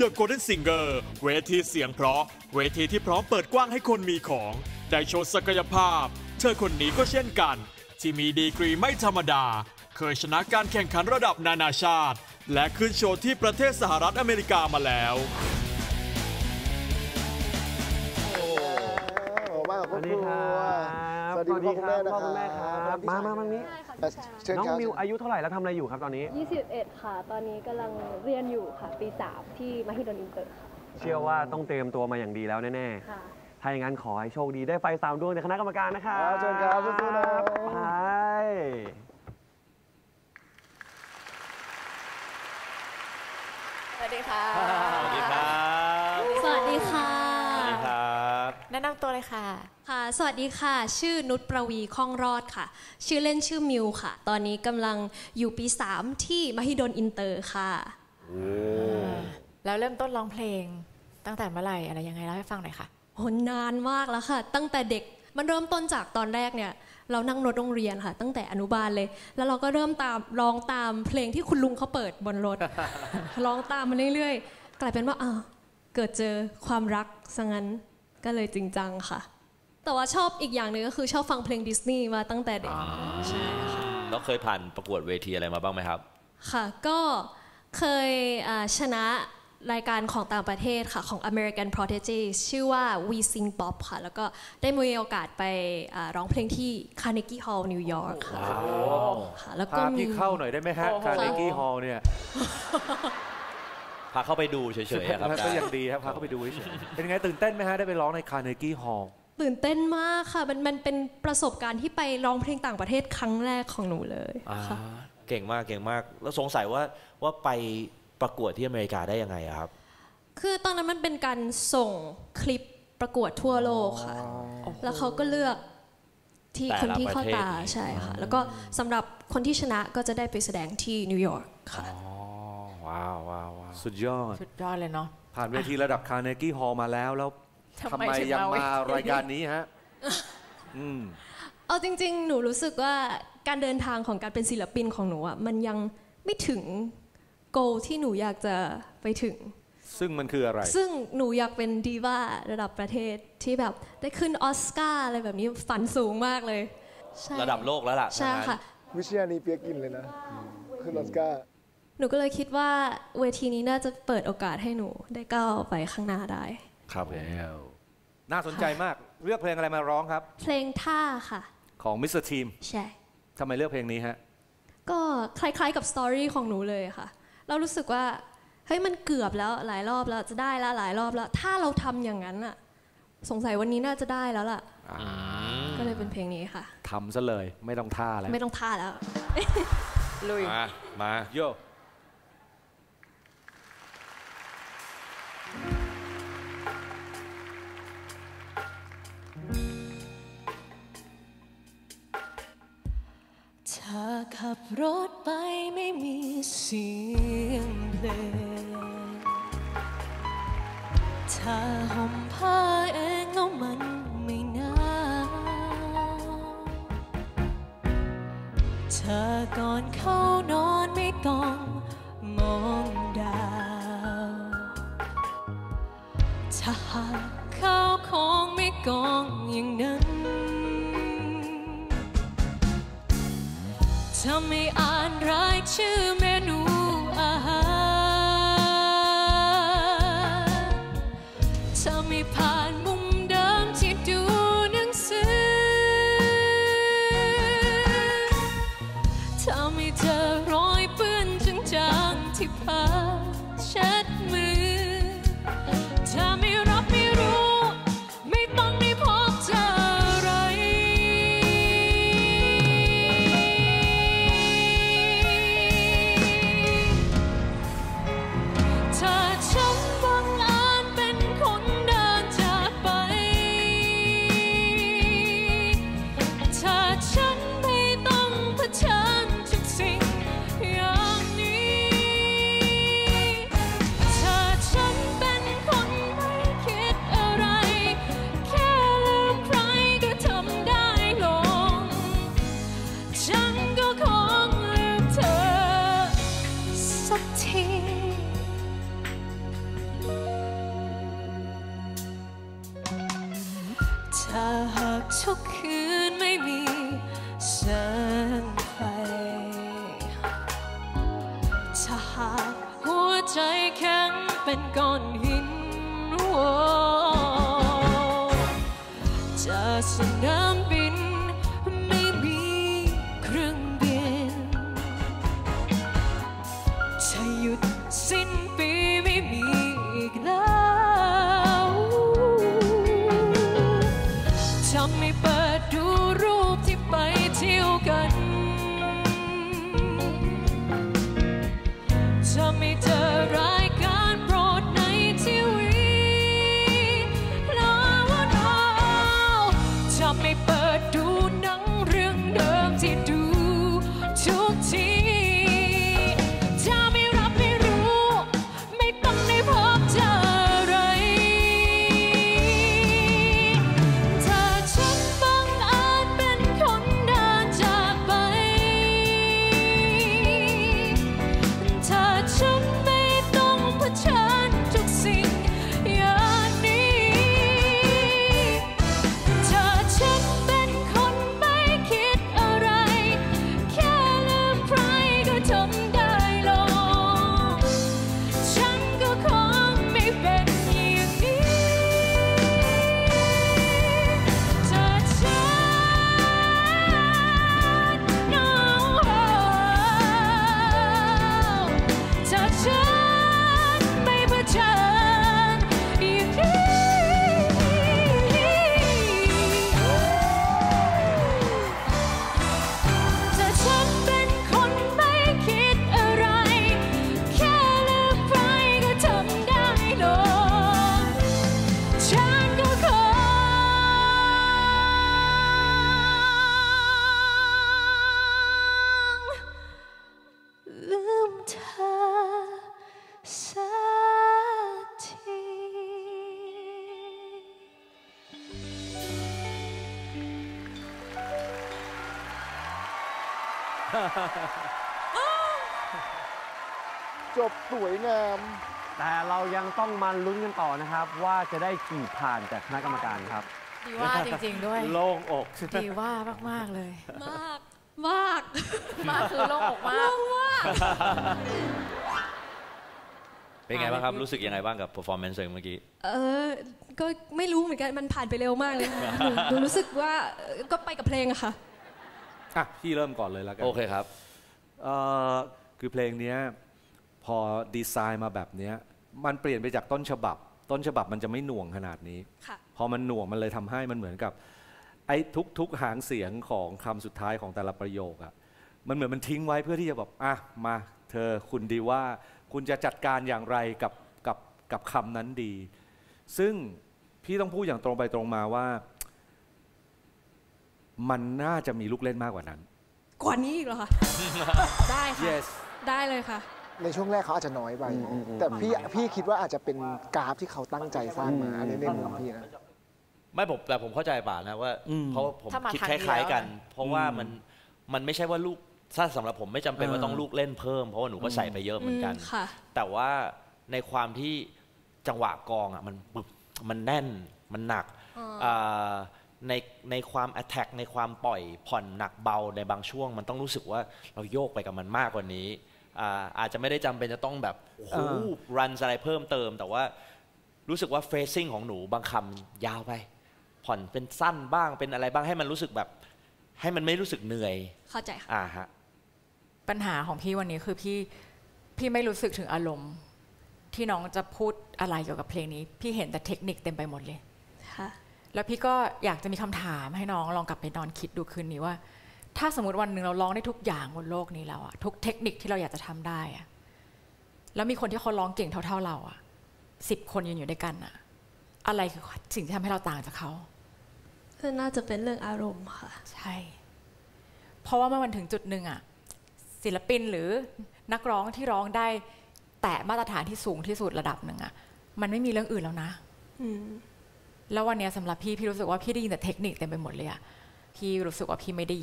The Golden Singer เวทีเสียงเพราะ เวทีที่พร้อมเปิดกว้างให้คนมีของ ได้โชว์ศักยภาพ เธอคนนี้ก็เช่นกัน ที่มีดีกรีไม่ธรรมดา เคยชนะการแข่งขันระดับนานาชาติ และขึ้นโชว์ที่ประเทศสหรัฐอเมริกามาแล้ว วับสคดีรัควรับสวัสดีคุณพ่อคุณแม่นะพ่อคคุณแม่ครัรับบมามามานี้อะเชิญน้องครับมิวอายุเท่าไหร่แล้วทำอะไรอยู่ครับตอนนี้ 21 ค่ะ ตอนนี้กำลังเรียนอยู่ค่ะ ปี 3 ที่มหิดลอินเตอร์ค่ะเชื่อว่าต้องเตรียมตัวมาอย่างดีแล้วแน่ค่ะๆถ้าอย่างนั้นขอให้โชคดีได้ไฟสามดวงในคณะกรรมการนะครับครับเชิญครับสู้ๆนะไปสวัสดีค่ะ สวัสดีครับ สวัสดีค่ะ สวัสดีครับ แนะนำตัวเลยค่ะค่ะ สวัสดีค่ะ ชื่อนุชประวีข้องรอดค่ะ ชื่อเล่นชื่อมิวค่ะ ตอนนี้กำลังอยู่ปี 3 ที่มหิดลอินเตอร์ค่ะแล้วเริ่มต้นร้องเพลงตั้งแต่เมื่อไหร่อะไรยังไงเล่าให้ฟังหน่อยค่ะโหนานมากแล้วค่ะ ตั้งแต่เด็กมันเริ่มต้นจากตอนแรกเนี่ยเรานั่งรถโรงเรียนค่ะ ตั้งแต่อนุบาลเลย แล้วเราก็เริ่มตามร้องตามเพลงที่คุณลุงเขาเปิดบนรถร้องตามมาเรื่อยๆ กลายเป็นว่าอ้าวเกิดเจอความรักซะงั้นก็เลยจริงจังค่ะ แต่ว่าชอบอีกอย่างหนึ่งก็คือชอบฟังเพลงดิสนีย์มาตั้งแต่เด็กใช่ค่ะแล้วเคยผ่านประกวดเวทีอะไรมาบ้างไหมครับ ค่ะก็เคยอ่าชนะรายการของต่างประเทศค่ะของ American Prodigy ชื่อว่า We Sing Pop ค่ะ แล้วก็ได้มีโอกาสไปอ่าร้องเพลงที่ Carnegie Hall นิวยอร์กค่ะค่ะแล้วก็พามีพี่เข้าหน่อยได้ไหมฮะโอ้โห Carnegie Hall เนี่ยพาเข้าไปดูเฉยๆอะครับก็ยังดีครับพาเข้าไปดูเฉยๆเป็นไงตื่นเต้นไหมฮะ ได้ไปร้องในคาร์เนกี้ฮอลล์ ตื่นเต้นมากค่ะมันมันเป็นประสบการณ์ที่ไปร้องเพลงต่างประเทศครั้งแรกของหนูเลยอ่าค่ะเก่งมากเก่งมาก แล้วสงสัยว่าว่าไปประกวดที่อเมริกาได้ยังไงอะครับ คือตอนนั้นมันเป็นการส่งคลิปประกวดทั่วโลกค่ะ แล้วเขาก็เลือกที่แต่คนละที่เข้าประเทศตาใช่ค่ะ แล้วก็สำหรับคนที่ชนะก็จะได้ไปแสดงที่นิวยอร์กค่ะอ๋อว้าวว้าวว้าวสุดยอด สุดยอดเลยเนาะผ่านเวทีระดับคาร์เนกี้ฮอลล์มาแล้วแล้ว ทำทำไมไมถึงยังมาเวที มารายการนี้ฮะ อืม เอาจริง ๆ หนูรู้สึกว่าการเดินทางของการเป็นศิลปินของหนูอะมันยังไม่ถึง goal ที่หนูอยากจะไปถึง ซึ่งมันคืออะไร ซึ่งหนูอยากเป็นดีว่าระดับประเทศที่แบบได้ขึ้นออสการ์อะไรแบบนี้ฝันสูงมากเลยใช่ระดับโลกแล้วล่ะใช่ถ้างั้น ค่ะ วิชญาณีเปียกลิ่นเลยนะ คือออสการ์หนูก็เลยคิดว่าเวทีนี้น่าจะเปิดโอกาสให้หนูได้ก้าวไปข้างหน้าได้ ครับผมน่าสนใจมากเลือกเพลงอะไรมาร้องครับ เพลงถ้าค่ะ ของมิสเตอร์ทีมใช่ ทำไมเลือกเพลงนี้ฮะ ก็คล้ายๆกับ story ของหนูเลยค่ะ เรารู้สึกว่าเฮ้ยมันเกือบแล้วหลายรอบแล้วจะได้แล้วหลายรอบแล้ว ถ้าเราทำอย่างนั้นอะสงสัยวันนี้น่าจะได้แล้วล่ะ ก็เลยเป็นเพลงนี้ค่ะ ทำซะเลยไม่ต้องท่าอะไร ไม่ต้องท่าแล้ว ลุย มา มาโย ถ้าขับรถไปไม่มีเสียงเพลงถ้าห่มผ้าเองแล้วมันไม่หนาวเธอก่อนเข้านอนไม่ต้องมองดาว ถ้าหากข้าวของไม่กองอย่างนั้น ถ้าไม่อ่านรายชื่อเมนูอาหารถ้าไม่ผ่านมุมเดิมที่ดูหนังสือถ้าไม่เจอรอยเปื้อนจางๆที่ผ้า จะ จบสวยงาม แต่เรายังต้องมาลุ้นกันต่อนะครับ ว่าจะได้กี่ผ่านจากคณะกรรมการครับ ดีว่าจริงๆด้วย โล่งอก ดีว่ามากๆเลย มากมากมากคือโล่งอกมากเป็นไงบ้างครับ รู้สึกยังไงบ้างกับ performance เมื่อกี้ เออ ก็ไม่รู้เหมือนกัน มันผ่านไปเร็วมากเลยค่ะหนูหนูรู้สึกว่าเอ่อก็ไปกับเพลงอะค่ะ อะพี่เริ่มก่อนเลยแล้วกันโอเคครับเอ่อคือเพลงเนี้ยพอดีไซน์มาแบบเนี้ยมันเปลี่ยนไปจากต้นฉบับ ต้นฉบับมันจะไม่หน่วงขนาดนี้ ค่ะ พอมันหน่วงมันเลยทำให้มันเหมือนกับ ไอ้ทุกทุกหางเสียงของคำสุดท้ายของแต่ละประโยคอะมันเหมือนมันทิ้งไว้เพื่อที่จะแบบอะมาเธอคุณดีว่า คุณจะจัดการอย่างไรกับกับกับคำนั้นดี ซึ่งพี่ต้องพูดอย่างตรงไปตรงมาว่า มันน่าจะมีลูกเล่นมากกว่านั้น กว่านี้อีกเหรอคะ ได้ค่ะ yes ได้เลยค่ะ ในช่วงแรกเขาอาจจะน้อยไปอืมอืมอืมแต่พี่พี่คิดว่าอาจจะเป็นกราฟที่เขาตั้งใจสร้างมาอันนี้ในมุมพี่นะไม่ผมแต่ผมเข้าใจป่านะว่าอืมเพราะผมถ้ามาคิดทางคนี้ล้ายแล้วๆกันนะเพราะว่าอืมมันมันไม่ใช่ว่าลูกถ้าสำหรับผมไม่จำเป็นว่าเออต้องลูกเล่นเพิ่มเพราะว่าหนูก็ใส่ไปเยอะเหมือนกันอืมค่ะแต่ว่าในความที่จังหวะกองอะมันปึบมันแน่นมันหนักอ่าา ในในความ attack ในความปล่อยผ่อนหนักเบาในบางช่วง มันต้องรู้สึกว่าเราโยกไปกับมันมากกว่านี้อ่าอาจจะไม่ได้จำเป็นจะต้องแบบโอ้โหเออรันอะไรเพิ่มเติม แต่ว่ารู้สึกว่า phrasing ของหนูบางคำยาวไป ผ่อนเป็นสั้นบ้างเป็นอะไรบ้างให้มันรู้สึกแบบ ให้มันไม่รู้สึกเหนื่อย เข้าใจค่ะ อ่าฮะ ปัญหาของพี่วันนี้คือพี่พี่ไม่รู้สึกถึงอารมณ์ ที่น้องจะพูดอะไรเกี่ยวกับเพลงนี้ พี่เห็นแต่เทคนิคเต็มไปหมดเลย ค่ะ แล้วพี่ก็อยากจะมีคำถามให้น้องลองกลับไปนอนคิดดูคืนนี้ว่า ถ้าสมมติวันหนึ่งเราร้องได้ทุกอย่างบนโลกนี้แล้วอะทุกเทคนิคที่เราอยากจะทำได้อะแล้วมีคนที่เขาร้องเก่งเท่า ๆเราอะสิบคนยืนอยู่ด้วยกันอะอะไรคือสิ่งที่ทำให้เราต่างจากเขาก็น่าจะเป็นเรื่องอารมณ์ค่ะ ใช่ เพราะว่าเมื่อมันถึงจุดหนึ่งอะศิลปินหรือนักร้องที่ร้องได้ แตะมาตรฐานที่สูงที่สุดระดับหนึ่งอะมันไม่มีเรื่องอื่นแล้วนะอืม แล้ววันเนี้ยสำหรับพี่พี่รู้สึกว่าพี่ได้ยินแต่เทคนิคเต็มไปหมดเลยอะพี่รู้สึกว่าพี่ไม่ได้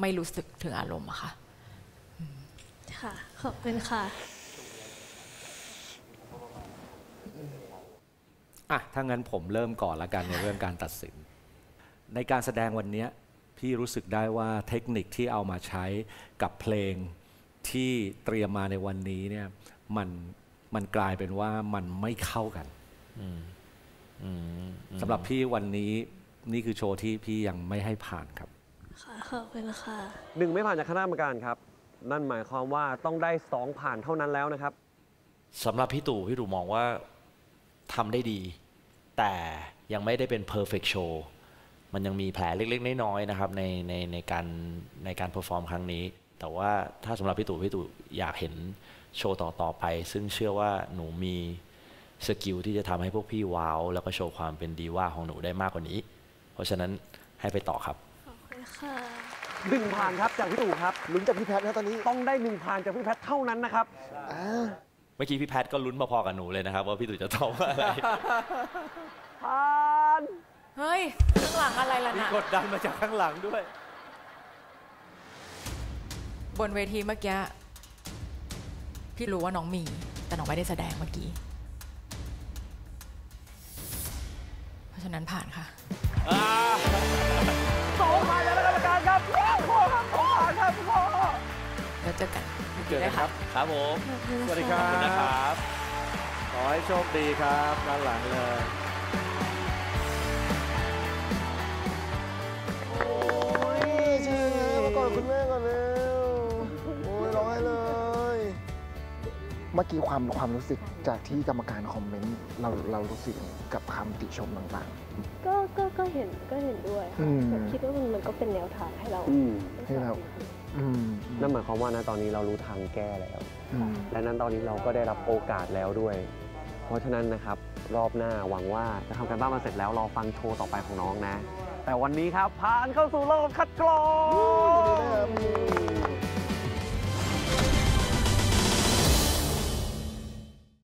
ไม่รู้สึกถึงอารมณ์อะค่ะค่ะ ขอบคุณค่ะอะถ้างั้นผมเริ่มก่อนละกันในเรื่องการตัดสิน ในการแสดงวันเนี้ยพี่รู้สึกได้ว่าเทคนิคที่เอามาใช้กับเพลงที่เตรียมมาในวันนี้เนี่ยมันมันกลายเป็นว่ามันไม่เข้ากันอืมอืมอืม สำหรับพี่วันนี้นี่คือโชว์ที่พี่ยังไม่ให้ผ่านครับ ค่ะขอบคุณค่ะหนึ่งไม่ผ่านจากคณะกรรมการครับ นั่นหมายความว่าต้องได้สองผ่านเท่านั้นแล้วนะครับสำหรับพี่ตู่พี่ตู่มองว่าทำได้ดี แต่ยังไม่ได้เป็น perfect show มันยังมีแผลเล็กๆ น้อยๆนะครับในในในการในการ perform ครั้งนี้ แต่ว่าถ้าสำหรับพี่ตู่พี่ตู่อยากเห็นโชว์ต่อๆไป ซึ่งเชื่อว่าหนูมี สกิลที่จะทำให้พวกพี่ว้าว แล้วก็โชว์ความเป็นดีว่าของหนูได้มากกว่านี้ เพราะฉะนั้นให้ไปต่อครับขอบคุณค่ะหนึ่งผ่านครับจากพี่ตู่ครับลุ้นจากพี่แพทย์นะตอนนี้ต้องได้หนึ่งผ่านจากพี่แพทย์เท่านั้นนะครับอ่าเมื่อกี้พี่แพทย์ก็ลุ้นพอๆกับหนูเลยนะครับ ว่าพี่ตู่จะตอบว่าอะไรผ่านเฮ้ยข้างหลังอะไรล่ะมีน่ะกดดันมาจากข้างหลังด้วย บนเวทีเมื่อกี้พี่รู้ว่าน้องมี แต่น้องไม่ได้แสดงเมื่อกี้ ราะฉะนั้นผ่านค่ะสองผ่านจากคณะกรรมการครับว้าวพ่อครับสองผ่านครับพ่อแล้วเจอกันเจอกันครับ ครับผมสวัสดีครัขอบคุณนะครับขอให้โชคดีครับด้านหลังเลยโอ้ยชื่อมาก่อนคุณแม่ก่อนเร็ว เมื่อกี้ความความรู้สึกจากที่กรรมการคอมเมนต์เราเรารู้สึกกับคำติชมต่าง ก็ก็ก็เห็นก็เห็นด้วยอืค่ะม แบบคิดว่ามันมันก็เป็นแนวทางให้เราอืมให้เราอืมนั่นหมายความว่านะตอนนี้เรารู้ทางแก้แล้ว อืม และนั้นตอนนี้เราก็ได้รับโอกาสแล้วด้วย เพราะฉะนั้นนะครับ รอบหน้าหวังว่าจะทำการบ้านมาเสร็จแล้วรอฟังโชว์ต่อไปของน้องนะ แต่วันนี้ครับผ่านเข้าสู่รอบคัดกรอง